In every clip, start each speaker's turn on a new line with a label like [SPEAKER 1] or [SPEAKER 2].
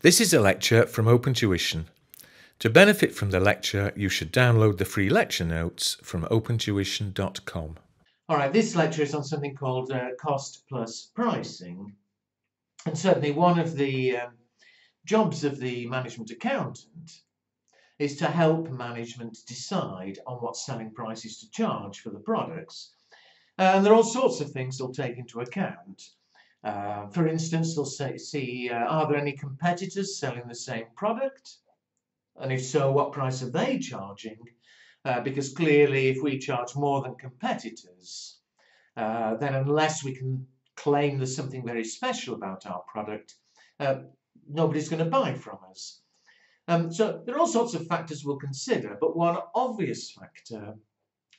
[SPEAKER 1] This is a lecture from Open Tuition. To benefit from the lecture, you should download the free lecture notes from opentuition.com.
[SPEAKER 2] All right, this lecture is on something called uh, cost plus pricing. And certainly one of the um, jobs of the management accountant is to help management decide on what selling prices to charge for the products. And there are all sorts of things they'll take into account. Uh, for instance, they'll say, see, uh, are there any competitors selling the same product? And if so, what price are they charging? Uh, because clearly, if we charge more than competitors, uh, then unless we can claim there's something very special about our product, uh, nobody's going to buy from us. Um, so there are all sorts of factors we'll consider, but one obvious factor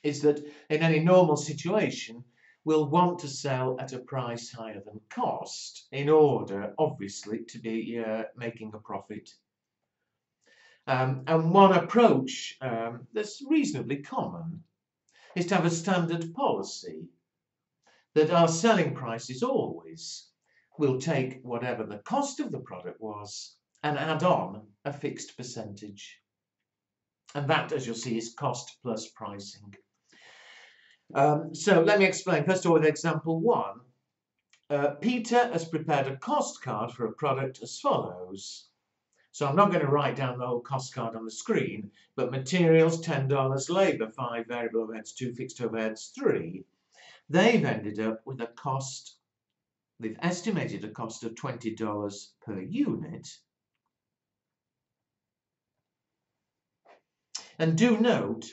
[SPEAKER 2] is that in any normal situation, will want to sell at a price higher than cost in order, obviously, to be uh, making a profit. Um, and one approach um, that's reasonably common is to have a standard policy that our selling prices always will take whatever the cost of the product was and add on a fixed percentage. And that, as you'll see, is cost plus pricing. Um, so let me explain. First of all, with example one, uh, Peter has prepared a cost card for a product as follows. So I'm not going to write down the whole cost card on the screen, but materials $10, labour 5, variable overheads 2, fixed overheads 3. They've ended up with a cost, they've estimated a cost of $20 per unit. And do note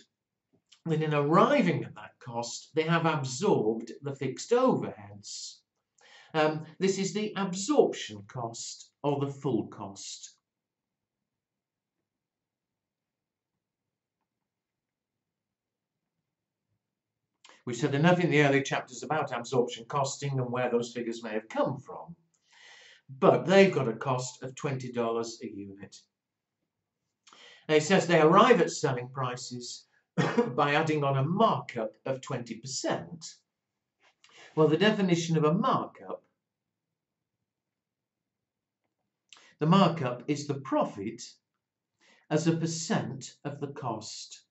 [SPEAKER 2] that in arriving at that cost, they have absorbed the fixed overheads. Um, this is the absorption cost or the full cost. We said enough in the early chapters about absorption costing and where those figures may have come from. But they've got a cost of $20 a unit. it says they arrive at selling prices by adding on a markup of 20%. Well, the definition of a markup, the markup is the profit as a percent of the cost.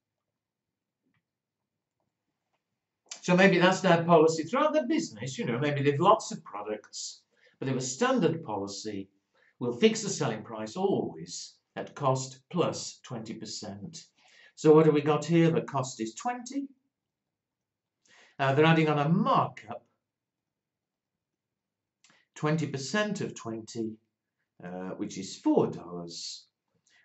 [SPEAKER 2] So maybe that's their policy throughout their business, you know, maybe they've lots of products, but they have a standard policy, We'll fix the selling price always at cost plus 20%. So what have we got here? The cost is 20. Uh, they're adding on a markup, 20% of 20, uh, which is $4.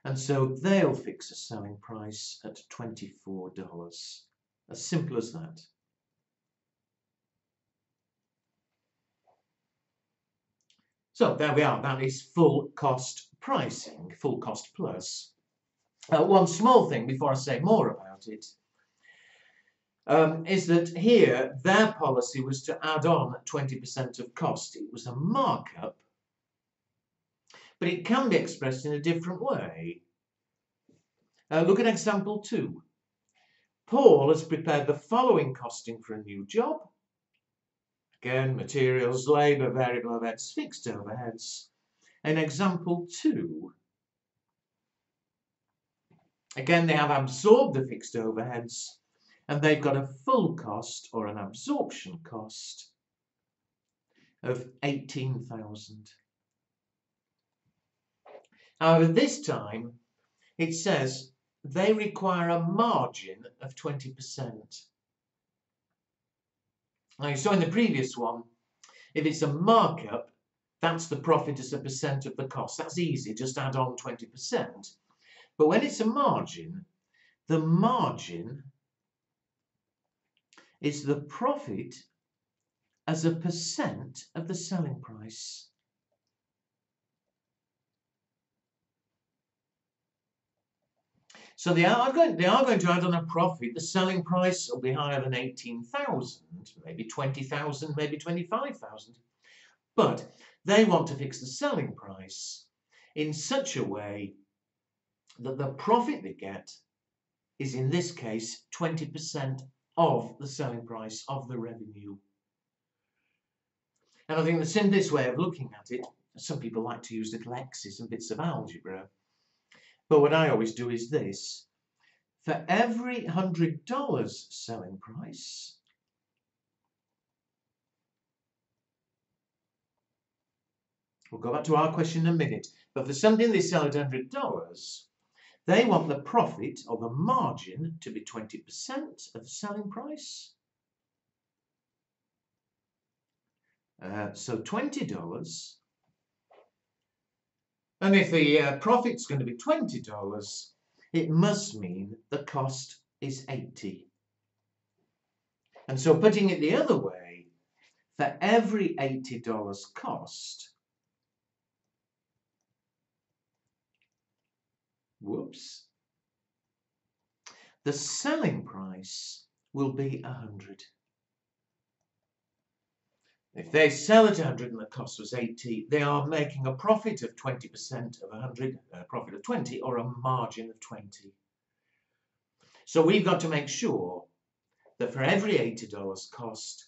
[SPEAKER 2] And so they'll fix a selling price at $24. As simple as that. So there we are. That is full cost pricing, full cost plus. Uh, one small thing before I say more about it um, is that here their policy was to add on 20% of cost. It was a markup, but it can be expressed in a different way. Uh, look at example two. Paul has prepared the following costing for a new job. Again, materials, labour, variable overheads, fixed overheads. In example two, Again, they have absorbed the fixed overheads and they've got a full cost or an absorption cost of 18,000. However, this time it says they require a margin of 20%. Now you saw in the previous one, if it's a markup, that's the profit as a percent of the cost. That's easy, just add on 20%. But when it's a margin, the margin is the profit as a percent of the selling price. So they are, going, they are going to add on a profit. The selling price will be higher than 18,000, maybe 20,000, maybe 25,000. But they want to fix the selling price in such a way that the profit they get is in this case 20% of the selling price of the revenue. And I think the simplest way of looking at it Some people like to use little x's and bits of algebra. But what I always do is this. For every $100 selling price, We'll go back to our question in a minute. But for something they sell at $100, they want the profit or the margin to be 20% of the selling price. Uh, so $20. And if the uh, profit's going to be $20, it must mean the cost is 80. And so putting it the other way, for every $80 cost, whoops, the selling price will be 100. If they sell at 100 and the cost was 80, they are making a profit of 20% of 100, a profit of 20, or a margin of 20. So we've got to make sure that for every $80 cost,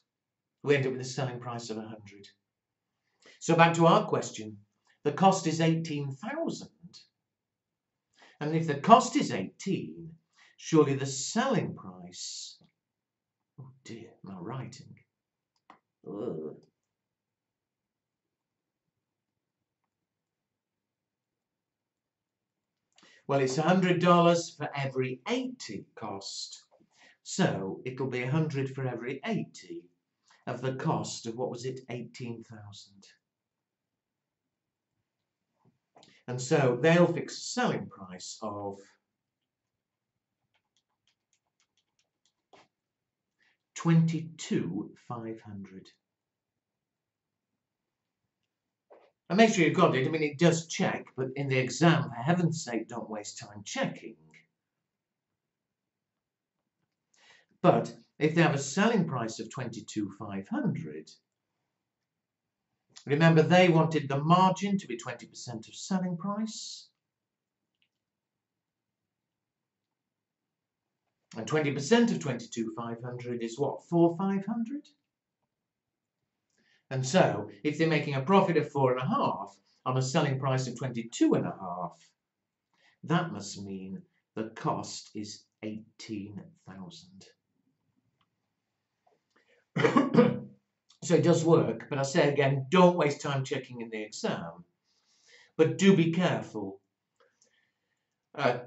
[SPEAKER 2] we end up with a selling price of 100. So back to our question, the cost is 18,000. And if the cost is 18, surely the selling price, oh dear, my writing. Ugh. Well, it's $100 for every 80 cost. So it'll be 100 for every 80 of the cost of, what was it, 18,000. And so they'll fix a selling price of twenty-two five hundred. And make sure you've got it. I mean, it does check, but in the exam, for heaven's sake, don't waste time checking. But if they have a selling price of twenty-two five hundred, Remember, they wanted the margin to be 20% of selling price. And 20% of 22,500 is what? 4,500? And so, if they're making a profit of four and a half on a selling price of 22 and a half, that must mean the cost is 18,000. So it does work, but I say again, don't waste time checking in the exam. But do be careful. Uh,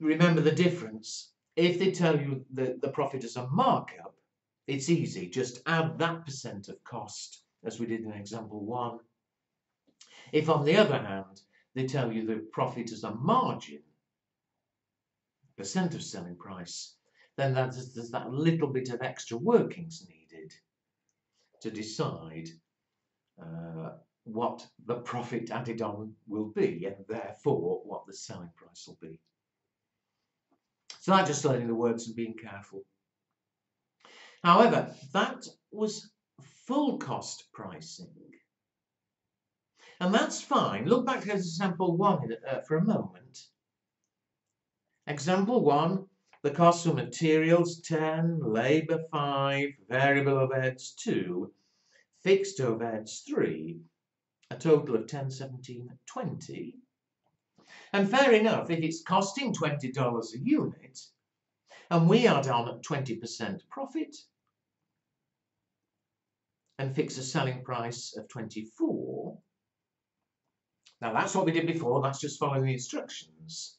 [SPEAKER 2] remember the difference. If they tell you that the profit is a markup, it's easy. Just add that percent of cost, as we did in example one. If, on the other hand, they tell you the profit is a margin, percent of selling price, then there's that little bit of extra workings needed to decide uh, what the profit added on will be and therefore what the selling price will be. So that's just learning the words and being careful. However, that was full cost pricing. And that's fine. Look back at example one uh, for a moment. Example one, the cost of materials 10, labour 5, variable overheads 2, fixed overheads 3, a total of 10, 17, 20. And fair enough, if it's costing $20 a unit, and we are down at 20% profit, and fix a selling price of 24, now that's what we did before, that's just following the instructions.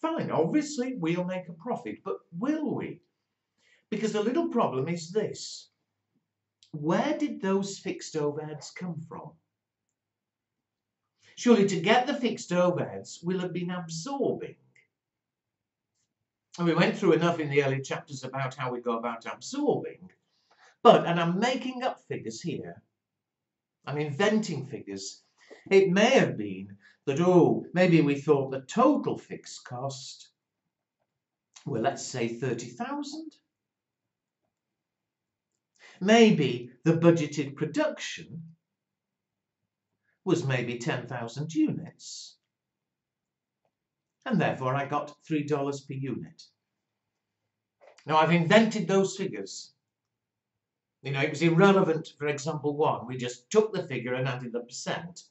[SPEAKER 2] Fine, obviously we'll make a profit, but will we? Because the little problem is this. Where did those fixed overheads come from? Surely to get the fixed overheads we'll have been absorbing. And we went through enough in the early chapters about how we go about absorbing. But, and I'm making up figures here, I'm inventing figures. It may have been that, oh, maybe we thought the total fixed cost, well, let's say 30,000. Maybe the budgeted production was maybe 10,000 units. And therefore I got $3 per unit. Now I've invented those figures. You know, it was irrelevant for example one. We just took the figure and added the percent.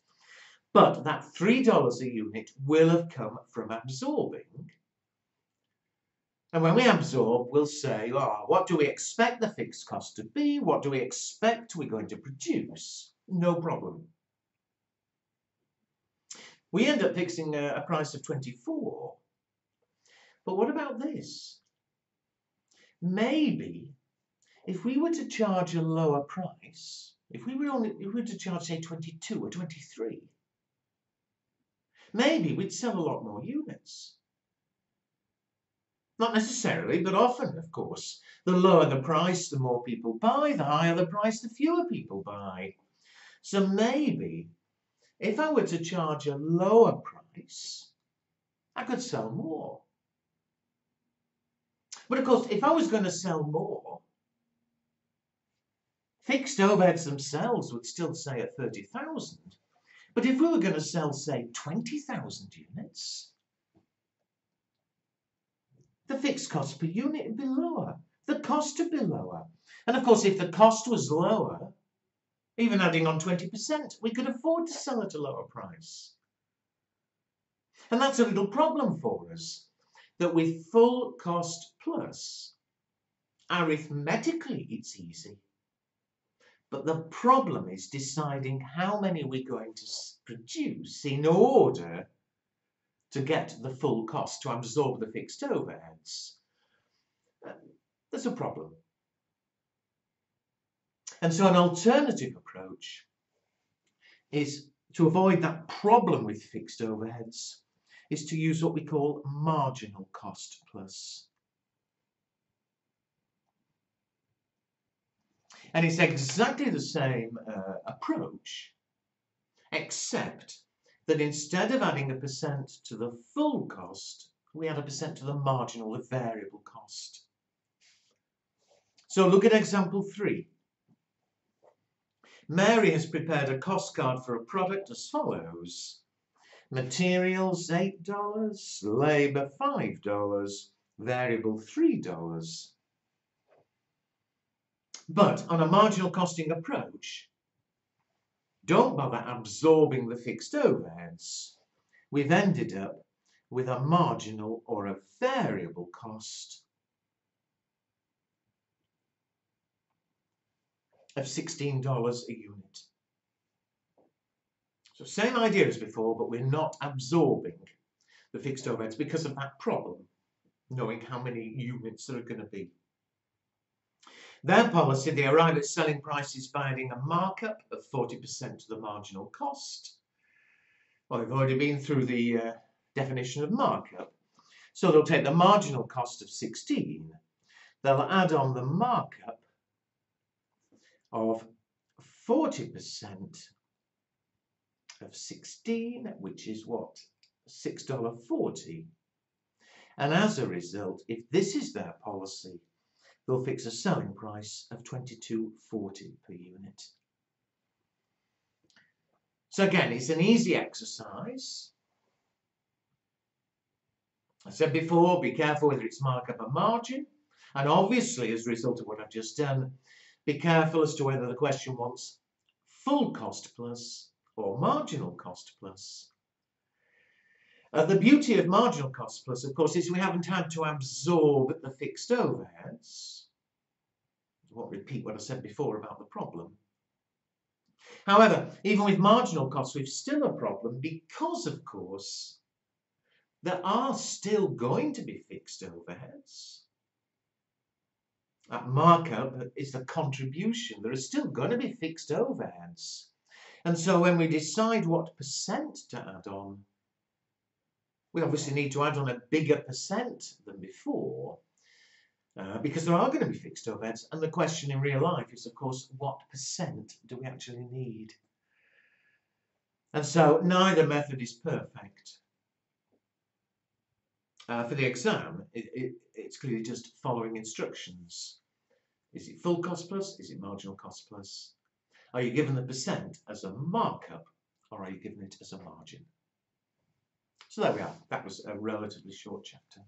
[SPEAKER 2] But that $3 a unit will have come from absorbing. And when we absorb, we'll say, oh, what do we expect the fixed cost to be? What do we expect we're going to produce? No problem. We end up fixing a, a price of 24. But what about this? Maybe if we were to charge a lower price, if we were only, if we were to charge say 22 or 23, maybe we'd sell a lot more units. Not necessarily, but often, of course. The lower the price, the more people buy. The higher the price, the fewer people buy. So maybe if I were to charge a lower price, I could sell more. But of course, if I was going to sell more, fixed overheads themselves would still say at 30,000. But if we were going to sell, say, 20,000 units, the fixed cost per unit would be lower. The cost would be lower. And of course, if the cost was lower, even adding on 20%, we could afford to sell at a lower price. And that's a little problem for us that with full cost plus, arithmetically it's easy. But the problem is deciding how many we're going to produce in order to get the full cost to absorb the fixed overheads. Uh, there's a problem. And so an alternative approach is to avoid that problem with fixed overheads is to use what we call marginal cost plus. And it's exactly the same uh, approach, except that instead of adding a percent to the full cost, we add a percent to the marginal, the variable cost. So look at example three. Mary has prepared a cost card for a product as follows. Materials $8, labour $5, variable $3. But on a marginal costing approach, don't bother absorbing the fixed overheads. We've ended up with a marginal or a variable cost of $16 a unit. So same idea as before, but we're not absorbing the fixed overheads because of that problem, knowing how many units there are going to be. Their policy, they arrive at selling prices by adding a markup of 40% to the marginal cost. Well, they've already been through the uh, definition of markup. So they'll take the marginal cost of 16, they'll add on the markup of 40% of 16, which is what? $6.40. And as a result, if this is their policy, they'll fix a selling price of 22.40 per unit. So again, it's an easy exercise. I said before, be careful whether it's markup or margin. And obviously, as a result of what I've just done, be careful as to whether the question wants full cost plus or marginal cost plus. Uh, the beauty of marginal cost plus, of course, is we haven't had to absorb the fixed overheads. I won't repeat what I said before about the problem. However, even with marginal costs, we've still a problem because, of course, there are still going to be fixed overheads. That markup is the contribution. There are still going to be fixed overheads. And so when we decide what percent to add on, we obviously need to add on a bigger percent than before uh, because there are going to be fixed overheads. And the question in real life is, of course, what percent do we actually need? And so neither method is perfect. Uh, for the exam, it, it, it's clearly just following instructions. Is it full cost plus? Is it marginal cost plus? Are you given the percent as a markup or are you given it as a margin? So there we are. That was a relatively short chapter.